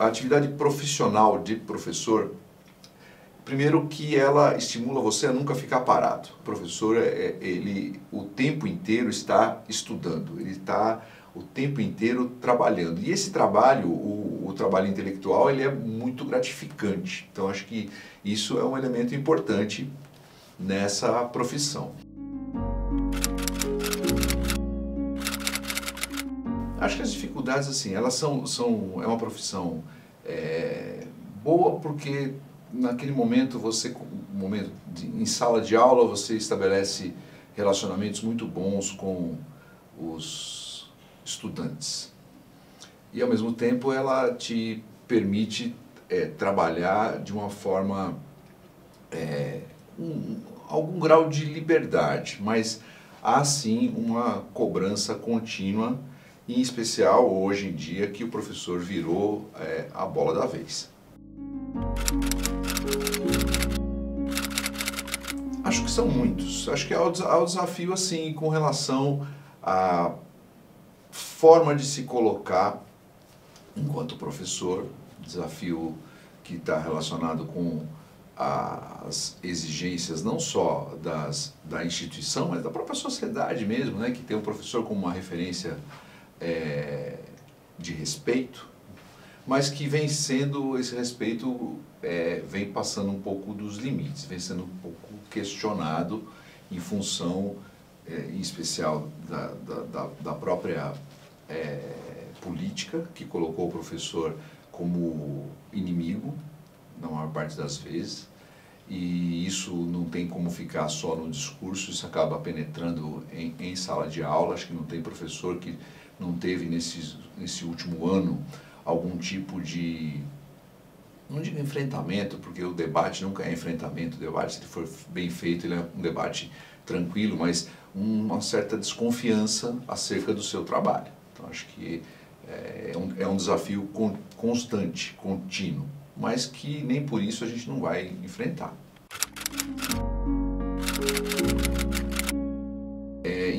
a atividade profissional de professor, primeiro que ela estimula você a nunca ficar parado. O professor, é, é ele o tempo inteiro está estudando, ele está o tempo inteiro trabalhando. E esse trabalho, o, o, trabalho intelectual, ele é muito gratificante. Então, acho que isso é um elemento importante nessa profissão. Acho que as dificuldades, assim, elas são, são é uma profissão é, boa porque naquele momento você, momento de, em sala de aula, você estabelece relacionamentos muito bons com os estudantes. E ao mesmo tempo ela te permite é, trabalhar de uma forma, é, um, algum grau de liberdade, mas há sim uma cobrança contínua em especial hoje em dia que o professor virou é, a bola da vez. Acho que são muitos. Acho que há o desafio assim com relação à forma de se colocar enquanto professor, desafio que está relacionado com as exigências não só das, da instituição, mas da própria sociedade mesmo, né, que tem o professor como uma referência é, de respeito, mas que vem sendo, esse respeito é, vem passando um pouco dos limites, vem sendo um pouco questionado em função, é, em especial, da, da, da própria é, política, que colocou o professor como inimigo, na maior parte das vezes, e isso não tem como ficar só no discurso, isso acaba penetrando em, em sala de aula, acho que não tem professor que não teve nesse, nesse último ano algum tipo de, não digo enfrentamento, porque o debate nunca é enfrentamento, o debate, se ele for bem feito, ele é um debate tranquilo, mas uma certa desconfiança acerca do seu trabalho. Então, acho que é, é um, é um desafio constante, contínuo, mas que nem por isso a gente não vai enfrentar.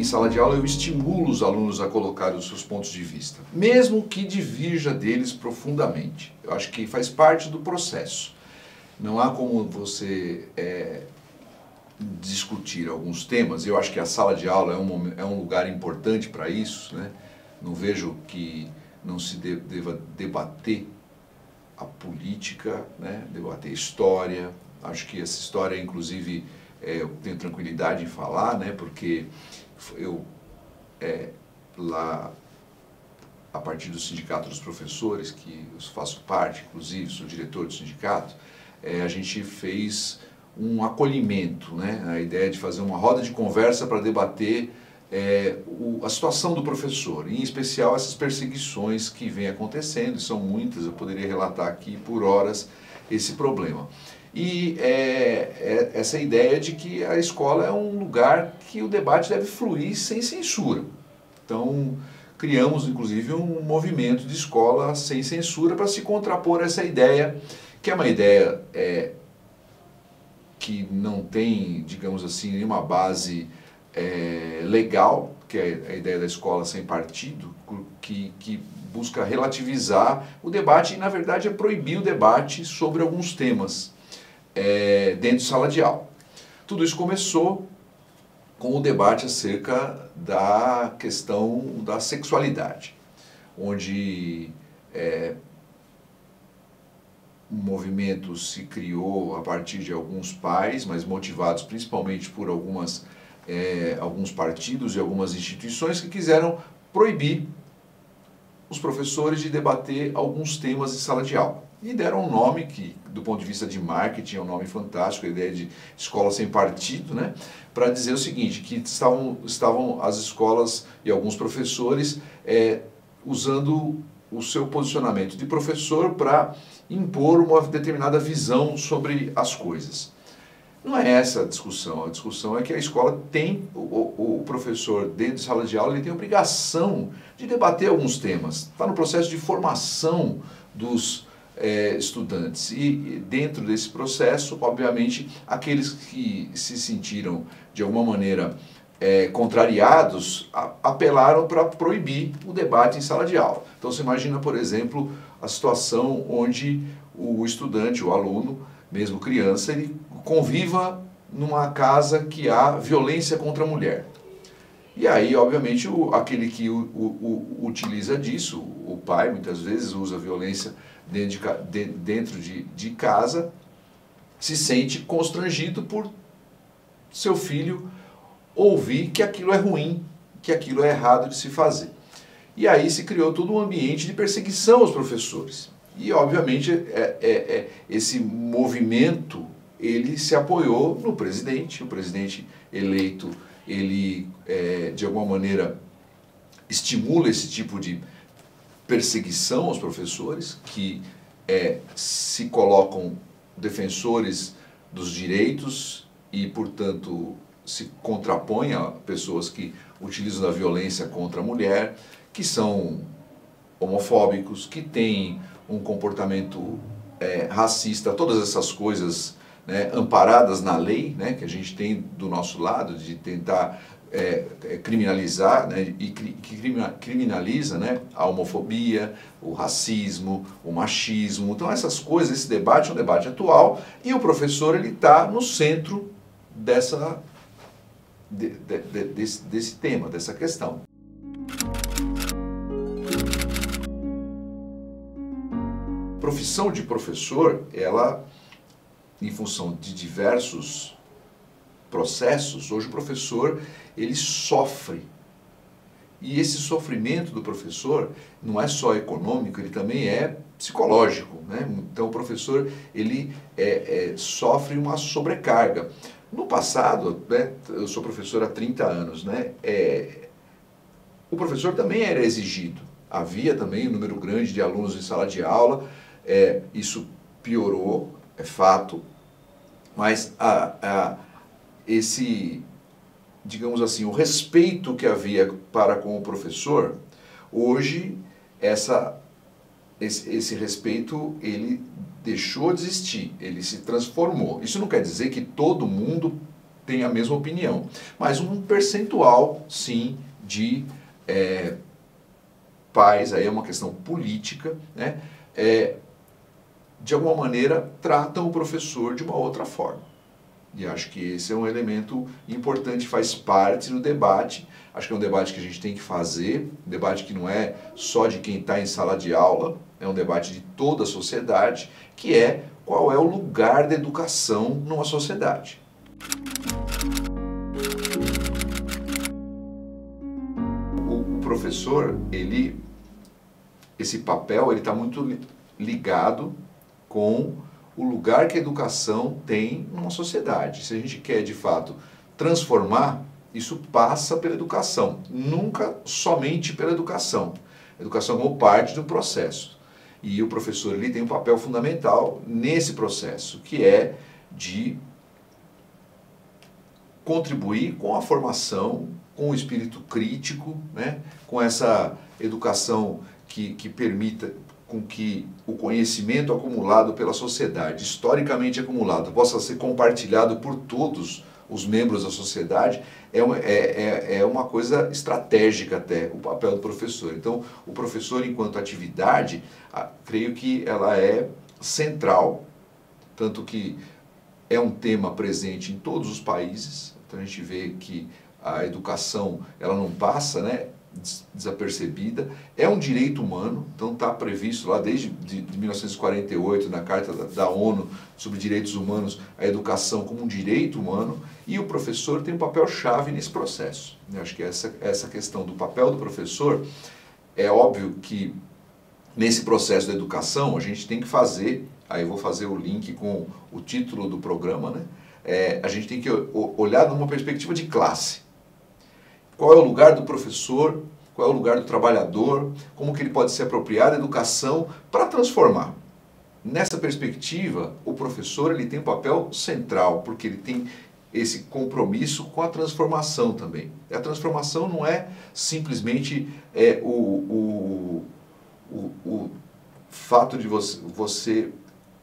Em sala de aula, eu estimulo os alunos a colocar os seus pontos de vista, mesmo que divirja deles profundamente. Eu acho que faz parte do processo. Não há como você é, discutir alguns temas. Eu acho que a sala de aula é um, é um lugar importante para isso. Né? Não vejo que não se deva debater a política, né? debater história. Acho que essa história, inclusive, é, eu tenho tranquilidade em falar, né? porque eu é, lá a partir do sindicato dos professores, que eu faço parte, inclusive, sou diretor do sindicato, é, a gente fez um acolhimento, né? a ideia de fazer uma roda de conversa para debater é, o, a situação do professor, em especial essas perseguições que vêm acontecendo, e são muitas, eu poderia relatar aqui por horas esse problema. E é, é, essa ideia de que a escola é um lugar que o debate deve fluir sem censura. Então, criamos inclusive um movimento de escola sem censura para se contrapor a essa ideia, que é uma ideia é, que não tem, digamos assim, nenhuma base é, legal, que é a ideia da escola sem partido, que, que busca relativizar o debate e, na verdade, é proibir o debate sobre alguns temas é, dentro de sala de aula. Tudo isso começou com o debate acerca da questão da sexualidade, onde é, um movimento se criou a partir de alguns pais, mas motivados principalmente por algumas, é, alguns partidos e algumas instituições que quiseram proibir os professores de debater alguns temas em sala de aula. E deram um nome que, do ponto de vista de marketing, é um nome fantástico, a ideia de escola sem partido, né? para dizer o seguinte, que estavam, estavam as escolas e alguns professores é, usando o seu posicionamento de professor para impor uma determinada visão sobre as coisas. Não é essa a discussão. A discussão é que a escola tem, o, o professor dentro de sala de aula, ele tem obrigação de debater alguns temas. Está no processo de formação dos é, estudantes. E dentro desse processo, obviamente, aqueles que se sentiram de alguma maneira é, contrariados a, apelaram para proibir o debate em sala de aula. Então você imagina, por exemplo, a situação onde o estudante, o aluno, mesmo criança, ele conviva numa casa que há violência contra a mulher. E aí, obviamente, o, aquele que o, o, utiliza disso, o pai muitas vezes usa violência dentro de, dentro de, de casa, se sente constrangido por seu filho ouvir que aquilo é ruim, que aquilo é errado de se fazer. E aí se criou todo um ambiente de perseguição aos professores. E, obviamente, é, é, é, esse movimento, ele se apoiou no presidente, o presidente eleito, ele, é, de alguma maneira, estimula esse tipo de perseguição aos professores, que é, se colocam defensores dos direitos e, portanto, se contrapõe a pessoas que utilizam a violência contra a mulher, que são homofóbicos, que têm um comportamento é, racista, todas essas coisas né, amparadas na lei, né, que a gente tem do nosso lado, de tentar é, é criminalizar né, e que criminaliza né, a homofobia, o racismo, o machismo. Então essas coisas, esse debate é um debate atual e o professor ele está no centro dessa de, de, de, desse, desse tema, dessa questão. A profissão de professor, ela, em função de diversos processos, hoje o professor ele sofre. E esse sofrimento do professor não é só econômico, ele também é psicológico. Né? Então o professor ele é, é, sofre uma sobrecarga. No passado, né, eu sou professor há 30 anos, né, é, o professor também era exigido. Havia também um número grande de alunos em sala de aula, é, isso piorou, é fato, mas a, a, esse, digamos assim, o respeito que havia para com o professor, hoje essa, esse, esse respeito ele deixou de existir, ele se transformou. Isso não quer dizer que todo mundo tem a mesma opinião, mas um percentual, sim, de é, pais, aí é uma questão política, né, é, de alguma maneira tratam o professor de uma outra forma. E acho que esse é um elemento importante, faz parte do debate. Acho que é um debate que a gente tem que fazer, um debate que não é só de quem está em sala de aula, é um debate de toda a sociedade, que é qual é o lugar da educação numa sociedade. O professor, ele, esse papel, ele está muito ligado com o lugar que a educação tem numa sociedade. Se a gente quer, de fato, transformar, isso passa pela educação, nunca somente pela educação. educação como parte do processo. E o professor ele tem um papel fundamental nesse processo, que é de contribuir com a formação, com o espírito crítico, né? com essa educação que, que permita com que o conhecimento acumulado pela sociedade, historicamente acumulado, possa ser compartilhado por todos os membros da sociedade, é uma, é, é, é uma coisa estratégica até, o papel do professor. Então, o professor, enquanto atividade, creio que ela é central, tanto que é um tema presente em todos os países, então a gente vê que a educação ela não passa, né? Desapercebida, é um direito humano, então está previsto lá desde de, de 1948 na Carta da, da, ONU sobre Direitos Humanos, a educação como um direito humano, e o professor tem um papel chave nesse processo. Eu acho que essa, essa questão do papel do professor, é óbvio que nesse processo da educação a gente tem que fazer, aí eu vou fazer o link com o título do programa, né? É, a gente tem que olhar numa perspectiva de classe qual é o lugar do professor, qual é o lugar do trabalhador, como que ele pode se apropriar da educação para transformar. Nessa perspectiva, o professor ele tem um papel central, porque ele tem esse compromisso com a transformação também. A transformação não é simplesmente é, o, o, o, o fato de você, você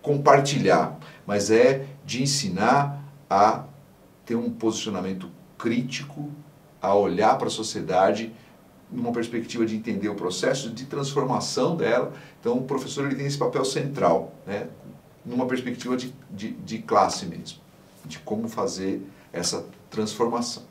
compartilhar, mas é de ensinar a ter um posicionamento crítico a olhar para a sociedade numa perspectiva de entender o processo de transformação dela. Então, o professor ele tem esse papel central, né? numa perspectiva de, de, de classe mesmo, de como fazer essa transformação.